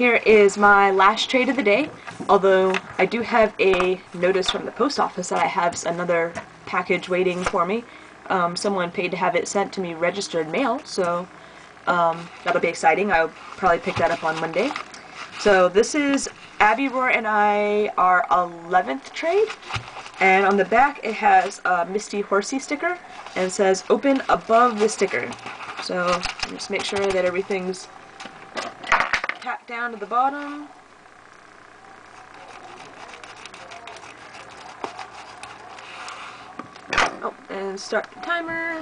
Here is my last trade of the day, although I do have a notice from the post office that I have another package waiting for me. Um, someone paid to have it sent to me registered mail, so um, that'll be exciting. I'll probably pick that up on Monday. So this is Abby Roar and I our 11th trade, and on the back it has a Misty Horsea sticker and says open above the sticker. So just make sure that everything's tacked down to the bottom. Oh, and start the timer.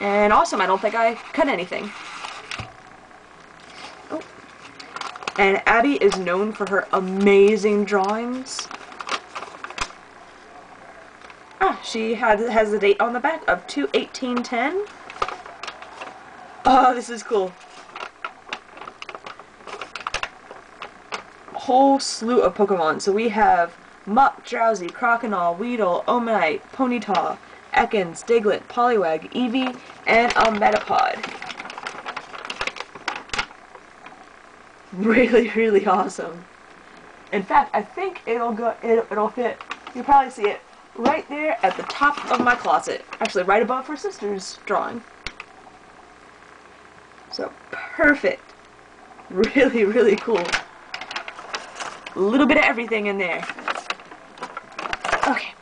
And awesome, I don't think I cut anything. Oh. And Abby is known for her amazing drawings. Ah, she has, has the date on the back of 21810. Oh, this is cool. Whole slew of Pokemon. So we have Muk, Drowzee, Croconaw, Weedle, Omanyte, Ponyta, Ekans, Diglett, Poliwag, Eevee, and a Metapod. Really, really awesome. In fact, I think it'll go. It, it'll fit. You'll probably see it right there at the top of my closet. Actually, right above her sister's drawing. So perfect. Really, really cool. A little bit of everything in there. Okay,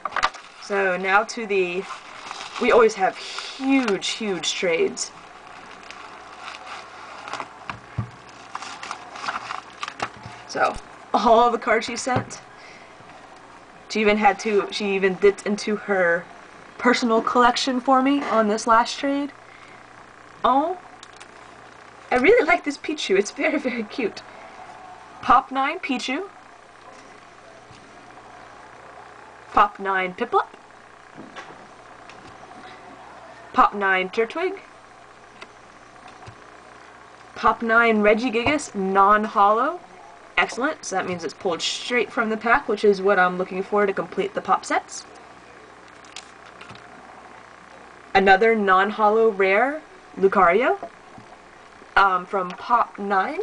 so now to the, we always have huge, huge trades. So, all the cards she sent, she even had to, she even dipped into her personal collection for me on this last trade. Oh, I really like this Pichu. It's very, very cute. Pop 9 Pichu. Pop 9 Piplup, Pop 9 Turtwig, Pop 9 Regigigas non-holo. Excellent, so that means it's pulled straight from the pack, which is what I'm looking for to complete the pop sets. Another non-holo rare, Lucario, um, from Pop 9.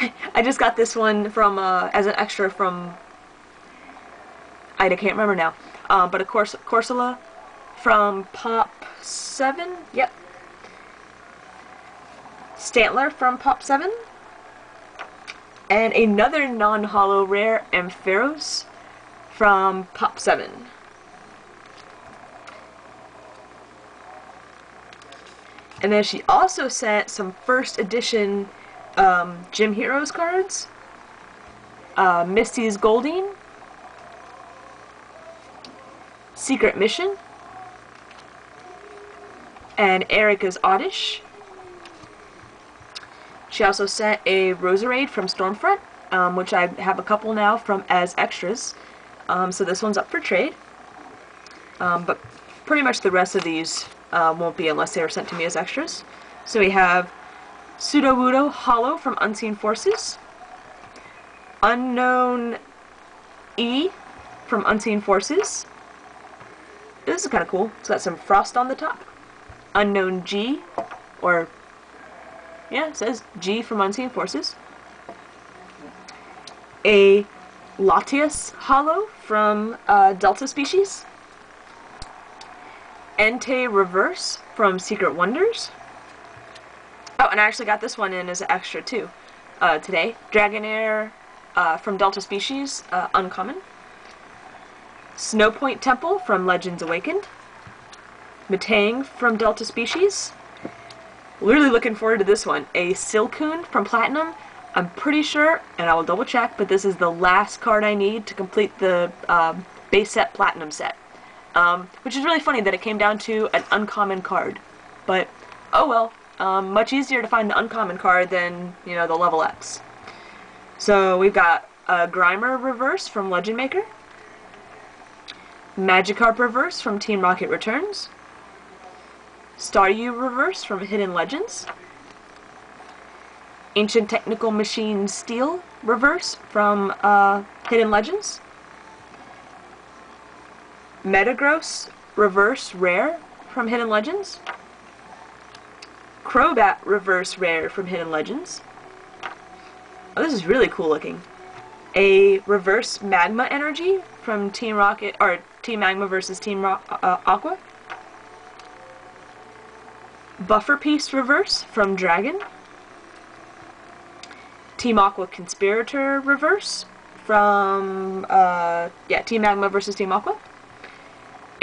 I just got this one from uh, as an extra from I can't remember now. Um, but of course, Corsola from Pop 7. Yep. Stantler from Pop 7. And another non-holo rare, Ampharos from Pop 7. And then she also sent some first edition um, Gym Heroes cards. Uh, Misty's Goldeen Secret Mission, and Erika's Oddish. She also sent a Roserade from Stormfront, um, which I have a couple now from as extras. Um, so this one's up for trade. Um, but pretty much the rest of these uh, won't be unless they are sent to me as extras. So we have Pseudo Sudowoodo Holo from Unseen Forces. Unown E from Unseen Forces. This is kind of cool. It's got some frost on the top. Unown G, or, yeah, it says G from Unseen Forces. A Latias Holo from uh, Delta Species. Entei Reverse from Secret Wonders. Oh, and I actually got this one in as an extra too uh, today. Dragonair uh, from Delta Species, uh, Uncommon. Snowpoint Temple from Legends Awakened. Metang from Delta Species. Really looking forward to this one. A Silcoon from Platinum. I'm pretty sure, and I will double check, but this is the last card I need to complete the um, base set Platinum set. Um, which is really funny that it came down to an uncommon card. But, oh well, um, much easier to find the uncommon card than, you know, the level X. So we've got a Grimer Reverse from Legend Maker. Magikarp Reverse from Team Rocket Returns. Staryu Reverse from Hidden Legends. Ancient Technical Machine Steel Reverse from uh, Hidden Legends. Metagross Reverse Rare from Hidden Legends. Crobat reverse rare from Hidden Legends. Oh, this is really cool looking. A reverse magma energy from Team Rocket, or Team Magma versus Team Ro uh, Aqua. Buffer Piece reverse from Dragon. Team Aqua Conspirator reverse from, uh, yeah, Team Magma versus Team Aqua.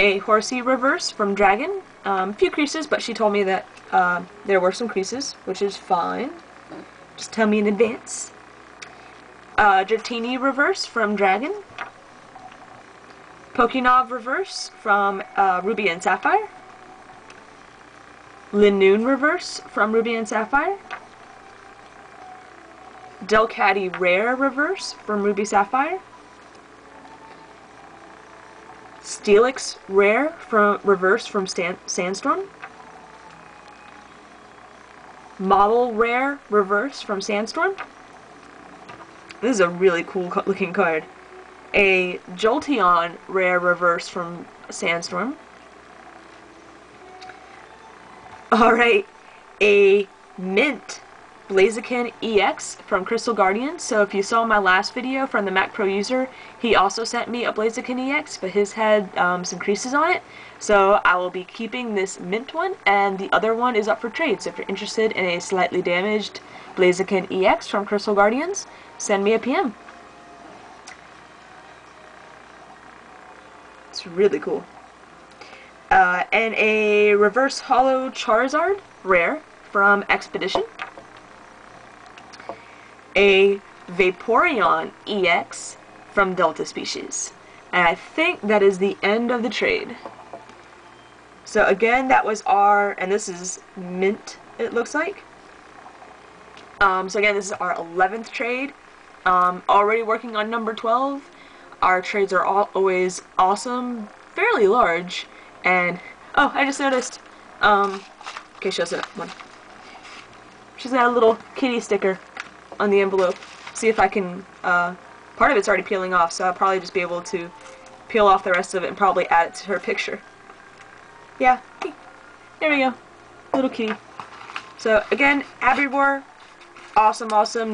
A Horsea reverse from Dragon. Um, a few creases, but she told me that uh, there were some creases, which is fine. Just tell me in advance. Uh, Dratini reverse from Dragon. Pokinov reverse from uh, Ruby and Sapphire. Linoone reverse from Ruby and Sapphire. Delcatty rare reverse from Ruby Sapphire. Steelix rare from reverse from Stan Sandstorm. Model rare reverse from Sandstorm. This is a really cool looking card. A Jolteon rare reverse from Sandstorm. Alright, a Mint Blaziken EX from Crystal Guardian. So if you saw my last video from the Mac Pro user, he also sent me a Blaziken EX, but his had um, some creases on it. So I will be keeping this Mint one, and the other one is up for trade. So if you're interested in a slightly damaged Blaziken EX from Crystal Guardians, send me a PM. It's really cool. Uh, and a reverse holo Charizard, rare, from Expedition. A Vaporeon EX from Delta Species. And I think that is the end of the trade. So again, that was our, and this is mint, it looks like. Um, so again, this is our 11th trade. Um, already working on number 12. Our trades are all always awesome, fairly large, and, oh, I just noticed, um, okay, shows it one. She's got a little kitty sticker on the envelope. See if I can, uh, part of it's already peeling off, so I'll probably just be able to peel off the rest of it and probably add it to her picture. Yeah, there we go. Little kitty. So again, Abby Roar, awesome, awesome.